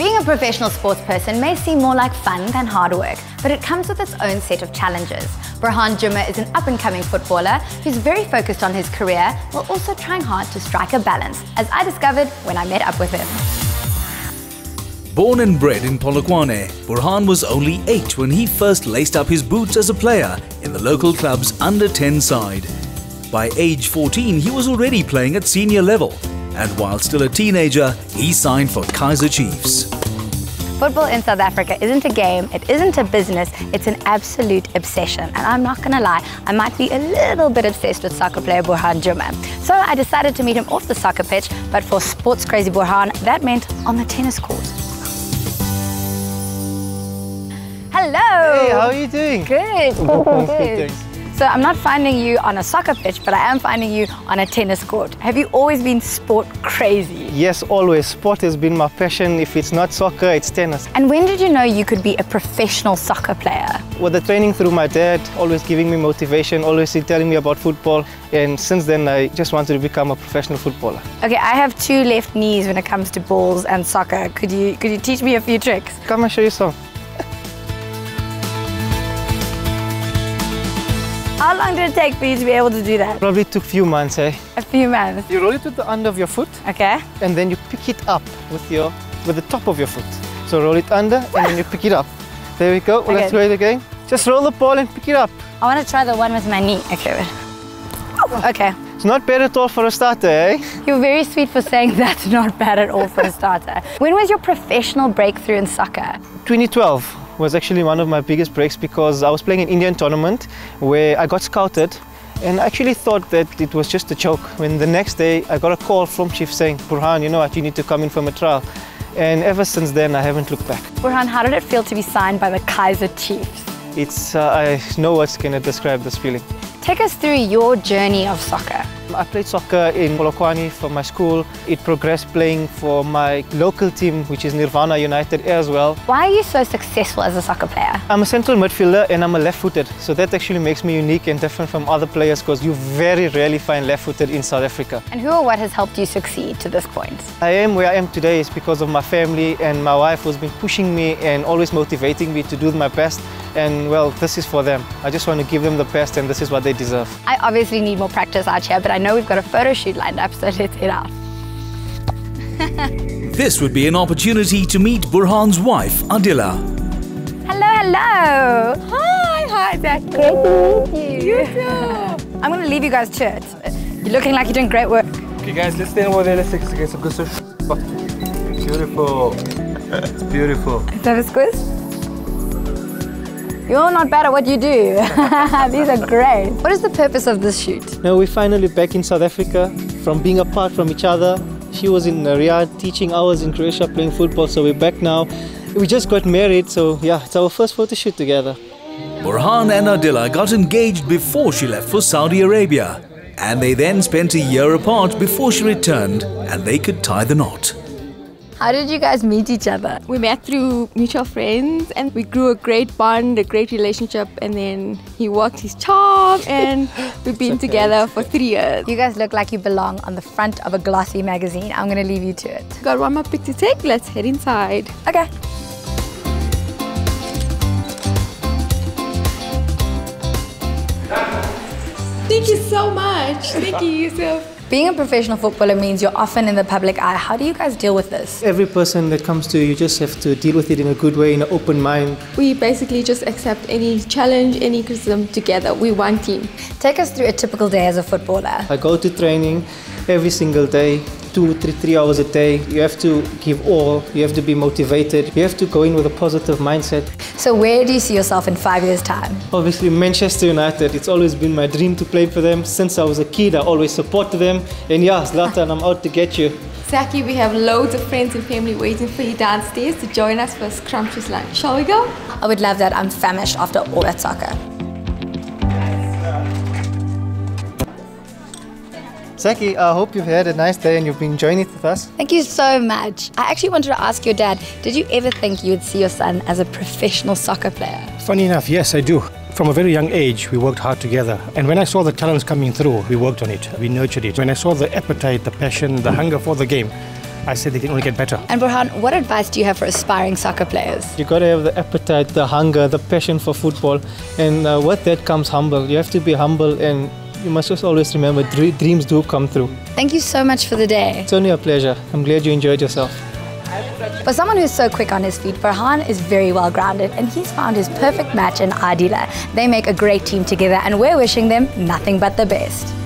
Being a professional sports person may seem more like fun than hard work, but it comes with its own set of challenges. Burhaan Jooma is an up-and-coming footballer who's very focused on his career while also trying hard to strike a balance, as I discovered when I met up with him. Born and bred in Polokwane, Burhaan was only 8 when he first laced up his boots as a player in the local club's under-10 side. By age 14, he was already playing at senior level, and while still a teenager, he signed for Kaizer Chiefs. Football in South Africa isn't a game, it isn't a business, it's an absolute obsession. And I'm not gonna lie, I might be a little bit obsessed with soccer player Burhaan Jooma. So I decided to meet him off the soccer pitch, but for sports crazy Burhaan, that meant on the tennis court. Hello! Hey, how are you doing? Good. Good. So I'm not finding you on a soccer pitch, but I am finding you on a tennis court. Have you always been sport crazy? Yes, always. Sport has been my passion. If it's not soccer, it's tennis. And when did you know you could be a professional soccer player? With the training through my dad, always giving me motivation, always telling me about football. And since then, I just wanted to become a professional footballer. Okay, I have two left knees when it comes to balls and soccer. Could you could you teach me a few tricks? Come and show you some. How long did it take for you to be able to do that? Probably took a few months, eh? A few months. You roll it with the under of your foot, Okay. and then you pick it up with your with the top of your foot. So roll it under, and then you pick it up. There we go. Let's Okay. try it again. Just roll the ball and pick it up. I want to try the one with my knee. Okay. wait. Okay. It's not bad at all for a starter, eh? You're very sweet for saying that's not bad at all for a starter. When was your professional breakthrough in soccer? 2012 was actually one of my biggest breaks because I was playing an Indian tournament where I got scouted and I actually thought that it was just a joke. When the next day I got a call from Chief saying, Burhaan, you know what, you need to come in from a trial. And ever since then, I haven't looked back. Burhaan, how did it feel to be signed by the Kaizer Chiefs? It's, uh, I know what's going to describe this feeling. Take us through your journey of soccer. I played soccer in Polokwane for my school. It progressed playing for my local team, which is Nirvana United as well. Why are you so successful as a soccer player? I'm a central midfielder and I'm a left-footed, so that actually makes me unique and different from other players because you very rarely find left-footed in South Africa. And who or what has helped you succeed to this point? I am where I am today is because of my family and my wife who's been pushing me and always motivating me to do my best. And well, this is for them. I just want to give them the best and this is what they deserve. I obviously need more practice out here, but I know we've got a photo shoot lined up, so let's head out. This would be an opportunity to meet Burhaan's wife, Adila. Hello, hello. Hi, hi, Zach. Great to meet you. You too. I'm going to leave you guys to it. You're looking like you're doing great work. Okay, guys, let's stand over there. Let's take get some good social. Beautiful. It's beautiful. Is that a squiz? You're not bad at what you do. These are great. What is the purpose of this shoot? Now we're finally back in South Africa from being apart from each other. She was in Riyadh teaching hours in Croatia playing football, so we're back now. We just got married, so yeah, it's our first photo shoot together. Burhaan and Adila got engaged before she left for Saudi Arabia, and they then spent a year apart before she returned and they could tie the knot. How did you guys meet each other? We met through mutual friends and we grew a great bond, a great relationship, and then he worked his charm and we've been together for three years. You guys look like you belong on the front of a glossy magazine. I'm going to leave you to it. Got one more pic to take, let's head inside. Okay. Thank you so much. Thank you, Yusuf. Being a professional footballer means you're often in the public eye. How do you guys deal with this? Every person that comes to you, you just have to deal with it in a good way, in an open mind. We basically just accept any challenge, any criticism together. We one team. Take us through a typical day as a footballer. I go to training every single day, two, three, three hours a day. You have to give all. You have to be motivated. You have to go in with a positive mindset. So, where do you see yourself in five years' time? Obviously, Manchester United. It's always been my dream to play for them since I was a kid. I always supported them. And yeah, Zlatan, I'm out to get you. Zaki, we have loads of friends and family waiting for you downstairs to join us for a scrumptious lunch. Shall we go? I would love that. I'm famished after all that soccer. Saki, I hope you've had a nice day and you've been enjoying it with us. Thank you so much. I actually wanted to ask your dad did you ever think you would see your son as a professional soccer player? Funny enough, yes, I do. From a very young age, we worked hard together. And when I saw the talents coming through, we worked on it, we nurtured it. When I saw the appetite, the passion, the hunger for the game, I said they can only get better. And Burhaan, what advice do you have for aspiring soccer players? You got to have the appetite, the hunger, the passion for football, and uh, with that comes humble. You have to be humble, and you must just always remember dre- dreams do come true. Thank you so much for the day. It's only a pleasure. I'm glad you enjoyed yourself. For someone who's so quick on his feet, Farhan is very well grounded and he's found his perfect match in Adila. They make a great team together and we're wishing them nothing but the best.